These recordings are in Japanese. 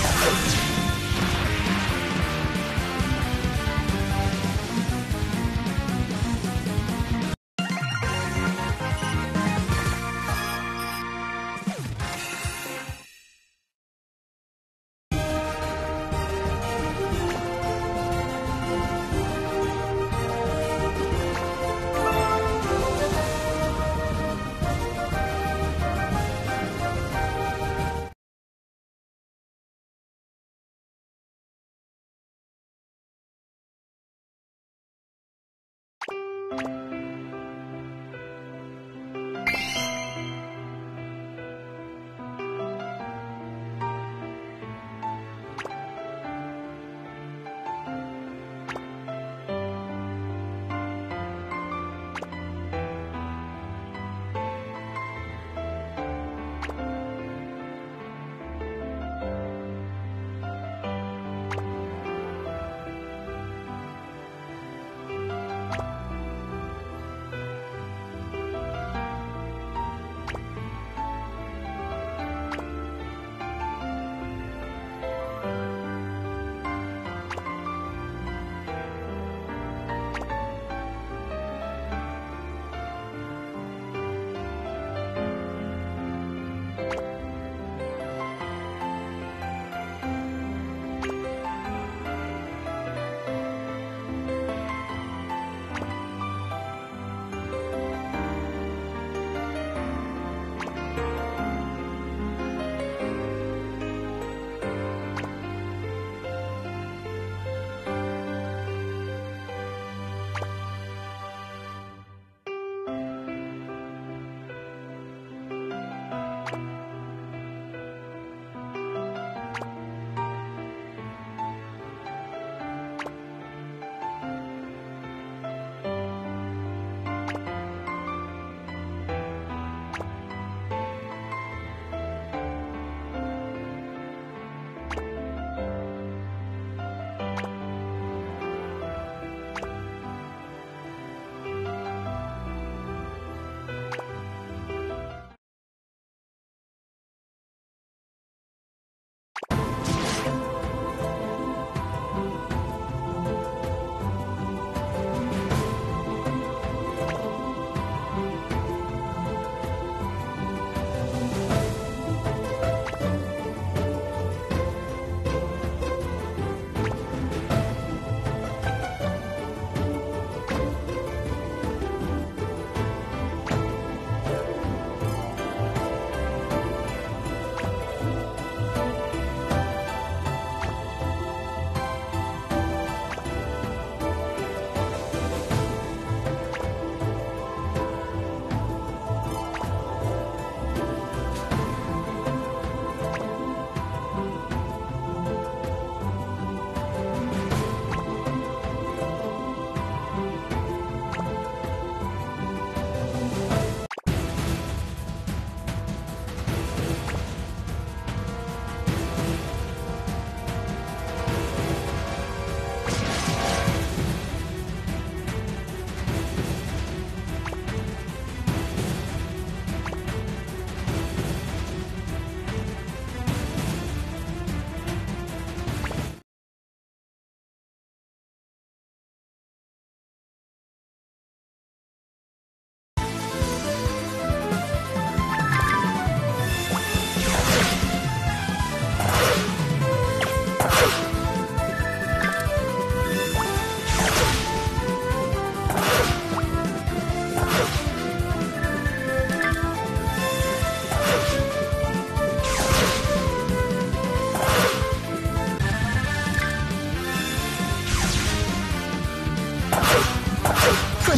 Yeah.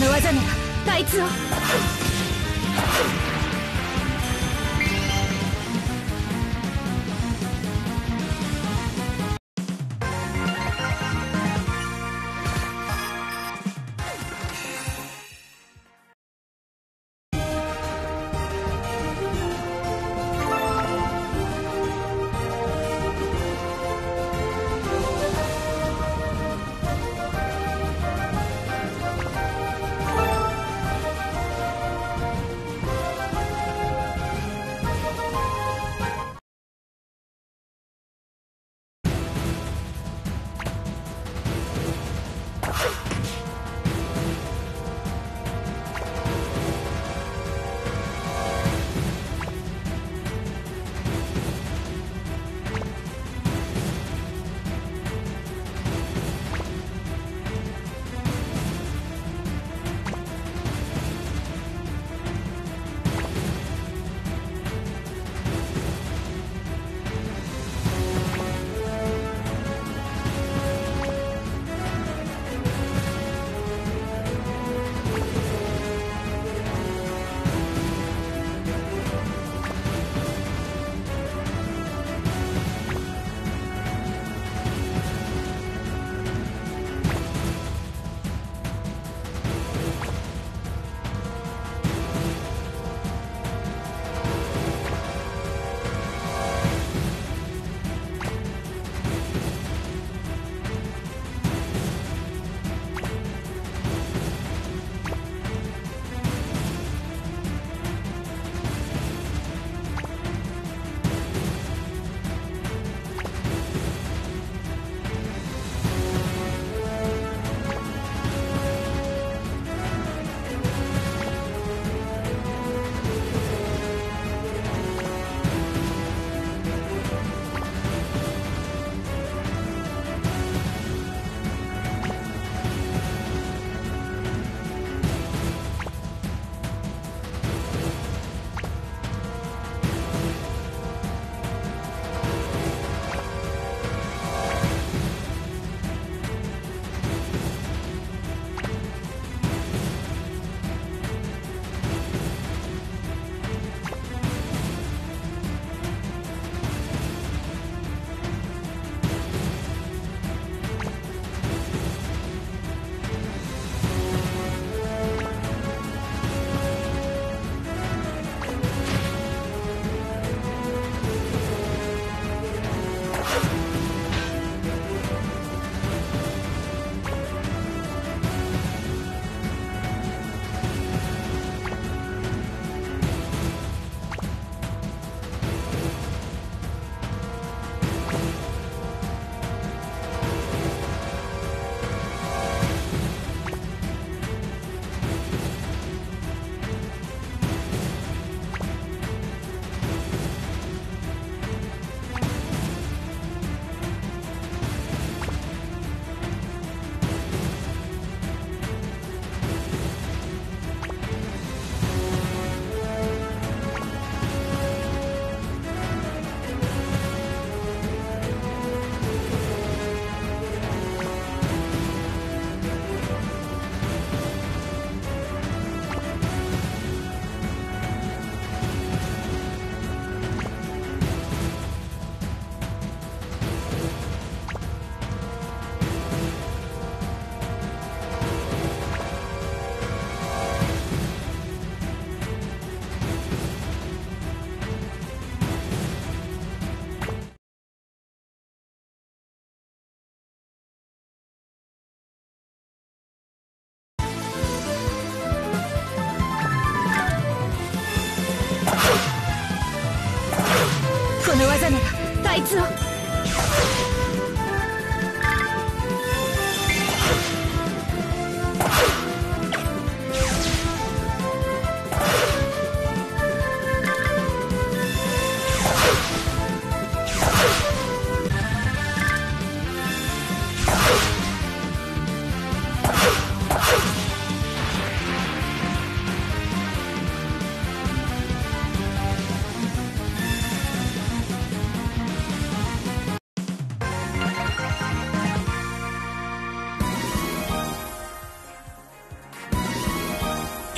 の技ならあいつを。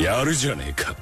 やるじゃねえか。